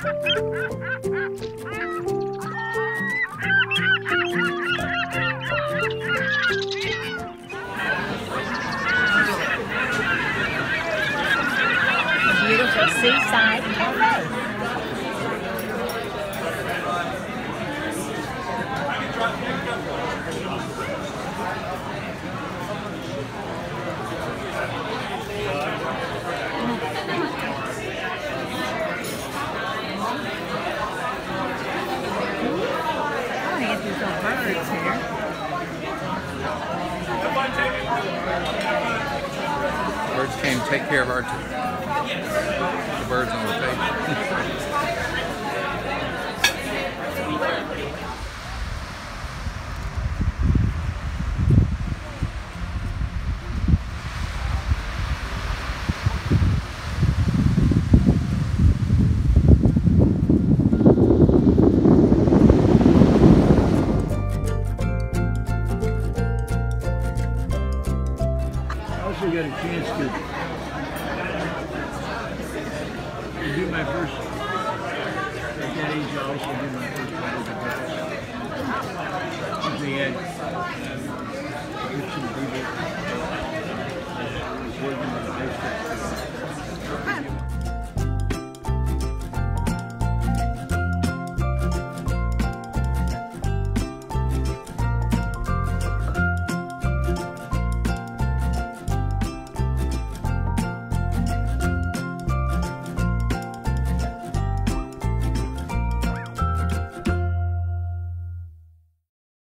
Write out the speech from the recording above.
Beautiful seaside cafe. Birds here. Birds came take care of our the birds on the page. actually got a chance to, to do my first, at that age, I also did my first They had